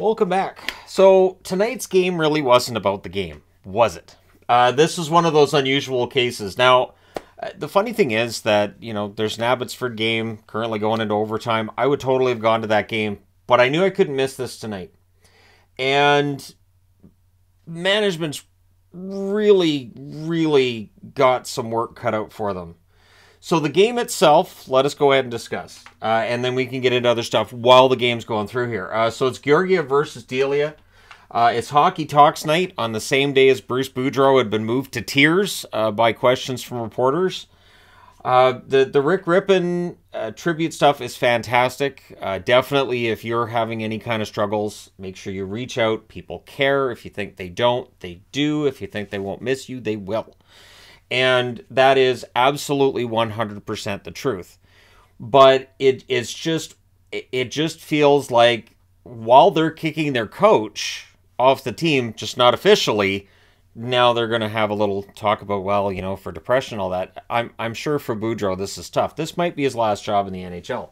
Welcome back. So, tonight's game really wasn't about the game, was it? Uh, this is one of those unusual cases. Now, uh, the funny thing is that, you know, there's an Abbotsford game currently going into overtime. I would totally have gone to that game, but I knew I couldn't miss this tonight. And management's really, really got some work cut out for them. So the game itself, let us go ahead and discuss, uh, and then we can get into other stuff while the game's going through here. Uh, so it's Georgiev versus Delia. Uh, it's Hockey Talks night on the same day as Bruce Boudreau had been moved to tears uh, by questions from reporters. Uh, the the Rick Rypien uh, tribute stuff is fantastic. Definitely, if you're having any kind of struggles, make sure you reach out. People care. If you think they don't, they do. If you think they won't miss you, they will. And that is absolutely 100% the truth. But it it's just it just feels like while they're kicking their coach off the team, just not officially, now they're going to have a little talk about well, you know, for depression all that. I'm I'm sure for Boudreau this is tough. This might be his last job in the NHL.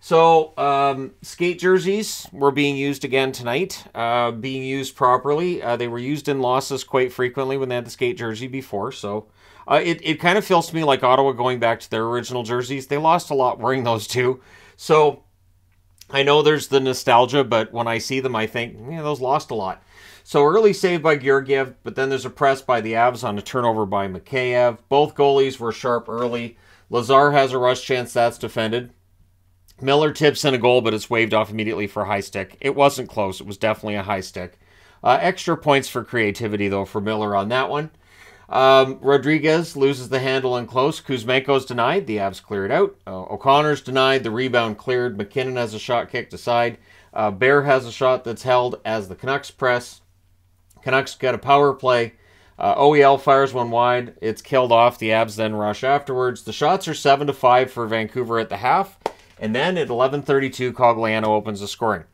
So, um, skate jerseys were being used again tonight, uh, being used properly. Uh, they were used in losses quite frequently when they had the skate jersey before. So, uh, it, it kind of feels to me like Ottawa going back to their original jerseys. They lost a lot wearing those too. So, I know there's the nostalgia, but when I see them, I think, yeah, those lost a lot. So, early save by Georgiev, but then there's a press by the Avs on a turnover by Mikheyev. Both goalies were sharp early. Lazar has a rush chance that's defended. Miller tips in a goal, but it's waved off immediately for high stick. It wasn't close. It was definitely a high stick. Uh, extra points for creativity, though, for Miller on that one. Um, Rodrigues loses the handle in close. Kuzmenko's denied. The Avs cleared out. Uh, O'Connor's denied. The rebound cleared. MacKinnon has a shot kicked aside. Uh, Bear has a shot that's held as the Canucks press. Canucks get a power play. Uh, OEL fires one wide. It's killed off. The Avs then rush afterwards. The shots are 7 to 5 for Vancouver at the half. And then at 11:32, Cogliano opens the scoring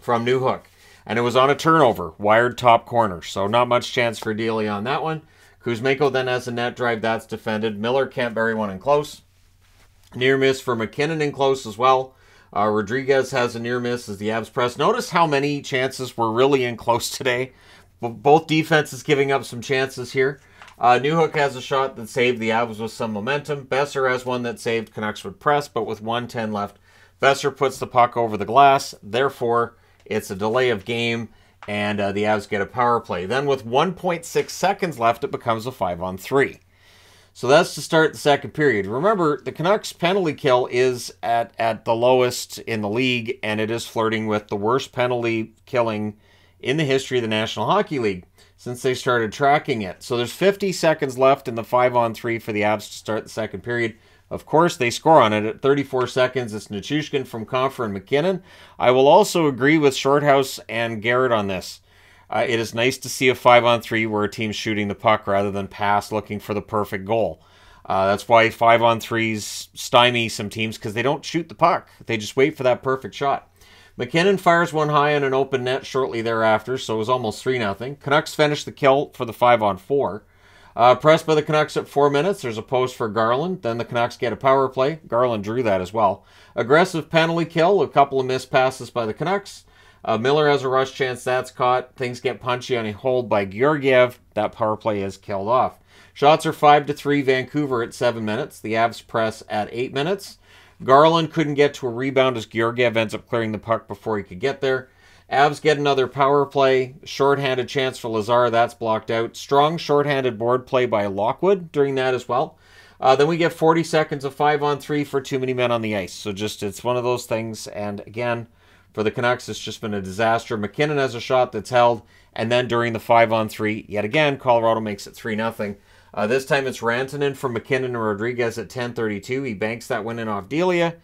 from Newhook, and it was on a turnover, wired top corner. So not much chance for Delia on that one. Kuzmenko then has a net drive that's defended. Miller can't bury one in close. Near miss for MacKinnon in close as well. Uh, Rodrigues has a near miss as the Avs press. Notice how many chances were really in close today. Both defenses giving up some chances here. Uh, Newhook has a shot that saved the Avs with some momentum. Boeser has one that saved Canucks would press, but with 110 left, Boeser puts the puck over the glass. Therefore, it's a delay of game, and uh, the Avs get a power play. Then, with 1.6 seconds left, it becomes a 5 on 3. So that's to start the second period. Remember, the Canucks penalty kill is at, at the lowest in the league, and it is flirting with the worst penalty killing in the history of the National Hockey League since they started tracking it. So there's 50 seconds left in the 5 on 3 for the Avs to start the second period. Of course, they score on it at 34 seconds. It's Nichushkin from Compher and MacKinnon. I will also agree with Shorthouse and Garrett on this. Uh, it is nice to see a 5 on 3 where a team's shooting the puck rather than pass looking for the perfect goal. Uh, that's why 5 on 3s stymie some teams because they don't shoot the puck. They just wait for that perfect shot. MacKinnon fires one high on an open net shortly thereafter, so it was almost 3 0. Canucks finish the kill for the 5 on 4. Uh, pressed by the Canucks at 4 minutes, there's a post for Garland. Then the Canucks get a power play. Garland drew that as well. Aggressive penalty kill, a couple of missed passes by the Canucks. Uh, Miller has a rush chance, that's caught. Things get punchy on a hold by Georgiev. That power play is killed off. Shots are 5 to 3 Vancouver at 7 minutes. The Avs press at 8 minutes. Garland couldn't get to a rebound as Georgiev ends up clearing the puck before he could get there. Avs get another power play. Shorthanded chance for Lazar. That's blocked out. Strong shorthanded board play by Lockwood during that as well. Uh, then we get 40 seconds of 5 on 3 for too many men on the ice. So just, it's one of those things. And again, for the Canucks, it's just been a disaster. MacKinnon has a shot that's held. And then during the 5 on 3, yet again, Colorado makes it 3 0. Uh, this time it's Rantanen from MacKinnon and Rodrigues at 10:32. He banks that win in off Delia.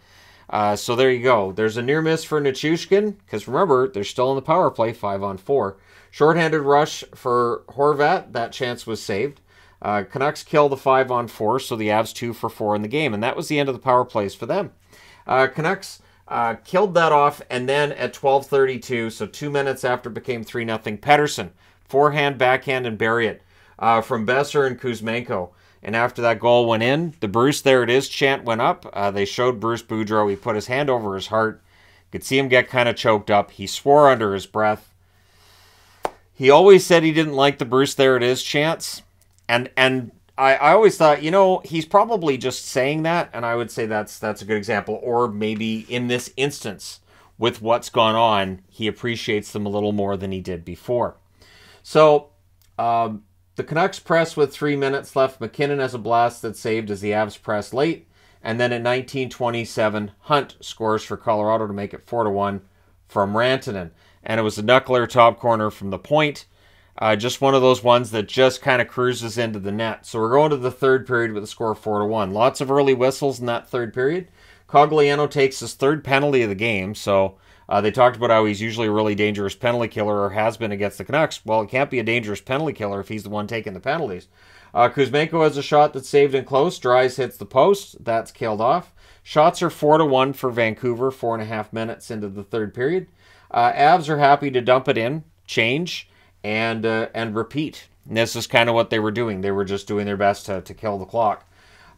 Uh, so there you go. There's a near miss for Nichushkin because remember they're still in the power play, five on four. Shorthanded rush for Horvat. That chance was saved. Uh, Canucks kill the five on four, so the Avs two for four in the game, and that was the end of the power plays for them. Uh, Canucks uh, killed that off, and then at 12:32, so two minutes after it became three nothing, Pettersson forehand, backhand, and bury it uh, from Boeser and Kuzmenko. And after that goal went in, the Bruce, there it is chant went up. Uh, they showed Bruce Boudreau. He put his hand over his heart. Could see him get kind of choked up. He swore under his breath. He always said he didn't like the Bruce there it is chance. And and I, I always thought, you know, he's probably just saying that, and I would say that's that's a good example. Or maybe in this instance, with what's gone on, he appreciates them a little more than he did before. So um, the Canucks press with three minutes left. MacKinnon has a blast that saved as the Avs press late. And then at 1927, Hunt scores for Colorado to make it 4 to 1 from Rantanen. And it was a knuckler top corner from the point. Uh, just one of those ones that just kind of cruises into the net. So we're going to the third period with a score of 4 to 1. Lots of early whistles in that third period. Cogliano takes his third penalty of the game. So uh, they talked about how he's usually a really dangerous penalty killer or has been against the Canucks. Well, it can't be a dangerous penalty killer if he's the one taking the penalties. Uh, Kuzmenko has a shot that's saved and close. Dries hits the post. That's killed off. Shots are 4 to 1 for Vancouver, four and a half minutes into the third period. Uh, Avs are happy to dump it in, change, and uh, and repeat. And this is kind of what they were doing. They were just doing their best to, to kill the clock.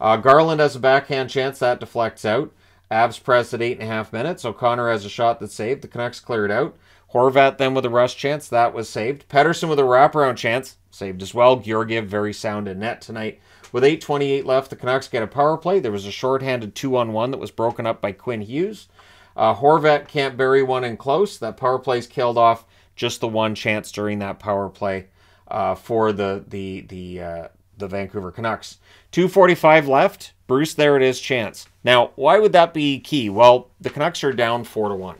Uh, Garland has a backhand chance. That deflects out. Avs press at eight and a half minutes. O'Connor has a shot that's saved. The Canucks cleared out. Horvat then with a rush chance. That was saved. Pettersson with a wraparound chance saved as well. Georgiev very sound in net tonight. With 8.28 left, the Canucks get a power play. There was a shorthanded two on one that was broken up by Quinn Hughes. Uh, Horvat can't bury one in close. That power play's killed off. Just the one chance during that power play uh, for the the the uh, the Vancouver Canucks. 2:45 left. Bruce, there it is. Chance. Now, why would that be key? Well, the Canucks are down four to one.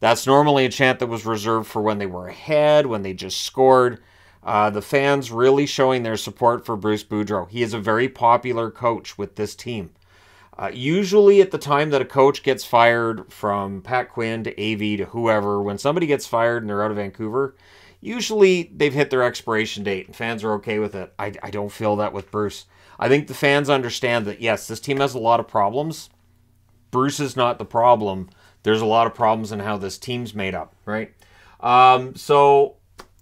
That's normally a chant that was reserved for when they were ahead, when they just scored. Uh, the fans really showing their support for Bruce Boudreau. He is a very popular coach with this team. Uh, usually, at the time that a coach gets fired from Pat Quinn to AV to whoever, when somebody gets fired and they're out of Vancouver, usually they've hit their expiration date and fans are okay with it. I, I don't feel that with Bruce. I think the fans understand that, yes, this team has a lot of problems. Bruce is not the problem. There's a lot of problems in how this team's made up, right? Um, so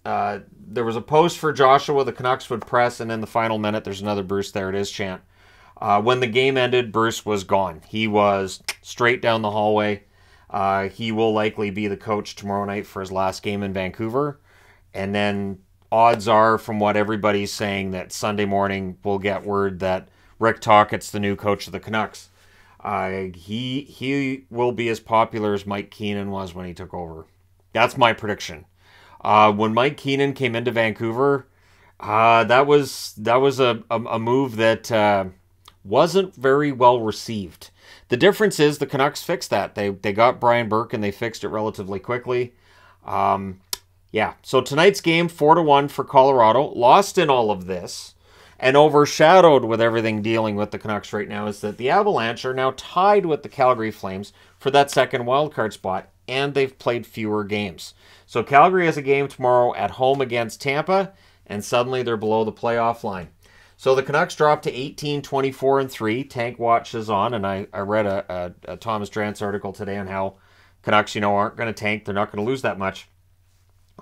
uh, there was a post for Joshua, the Canucks would press, and in the final minute, there's another Bruce, there it is chant. Uh, when the game ended, Bruce was gone. He was straight down the hallway. Uh, he will likely be the coach tomorrow night for his last game in Vancouver. And then odds are, from what everybody's saying, that Sunday morning we'll get word that Rick Tocchet's the new coach of the Canucks. Uh, he he will be as popular as Mike Keenan was when he took over. That's my prediction. Uh, when Mike Keenan came into Vancouver, uh, that was that was a, a, a move that uh, wasn't very well received. The difference is the Canucks fixed that. They they got Brian Burke and they fixed it relatively quickly. Um, yeah. So tonight's game four to one for Colorado. Lost in all of this and overshadowed with everything dealing with the Canucks right now is that the Avalanche are now tied with the Calgary Flames for that second wildcard spot, and they've played fewer games. So Calgary has a game tomorrow at home against Tampa, and suddenly they're below the playoff line. So the Canucks dropped to 18, 24, and 3. Tank Watch is on, and I, I read a, a, a Thomas Drance article today on how Canucks, you know, aren't going to tank. They're not going to lose that much.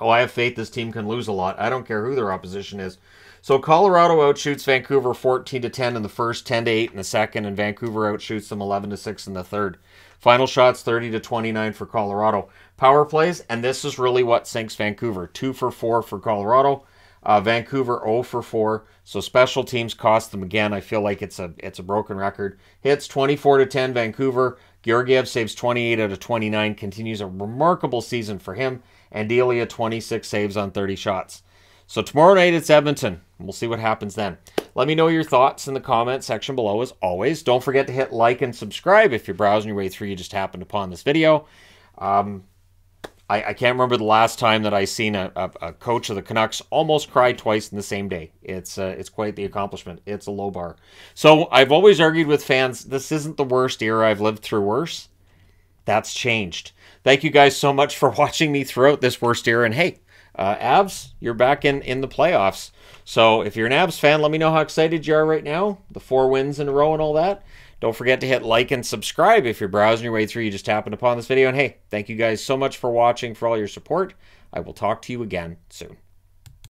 Oh, I have faith this team can lose a lot. I don't care who their opposition is. So Colorado outshoots Vancouver 14 to 10 in the first, 10 to 8 in the second, and Vancouver outshoots them 11 to 6 in the third. Final shots 30 to 29 for Colorado. Power plays, and this is really what sinks Vancouver. 2 for 4 for Colorado. Uh, Vancouver 0 for 4. So special teams cost them again. I feel like it's a it's a broken record. Hits 24 to 10 Vancouver. Georgiev saves 28 out of 29. Continues a remarkable season for him. And Delia 26 saves on 30 shots. So tomorrow night it's Edmonton. We'll see what happens then. Let me know your thoughts in the comment section below as always. Don't forget to hit like and subscribe if you're browsing your way through you just happened upon this video. Um, I, I, can't remember the last time that I seen a, a, a, coach of the Canucks almost cry twice in the same day. It's uh, it's quite the accomplishment. It's a low bar. So I've always argued with fans, this isn't the worst era I've lived through worse. That's changed. Thank you guys so much for watching me throughout this worst era. And hey, uh, Avs, you're back in, in the playoffs. So if you're an Avs fan, let me know how excited you are right now. The four wins in a row and all that. Don't forget to hit like and subscribe if you're browsing your way through. You just happened upon this video. And hey, thank you guys so much for watching, for all your support. I will talk to you again soon.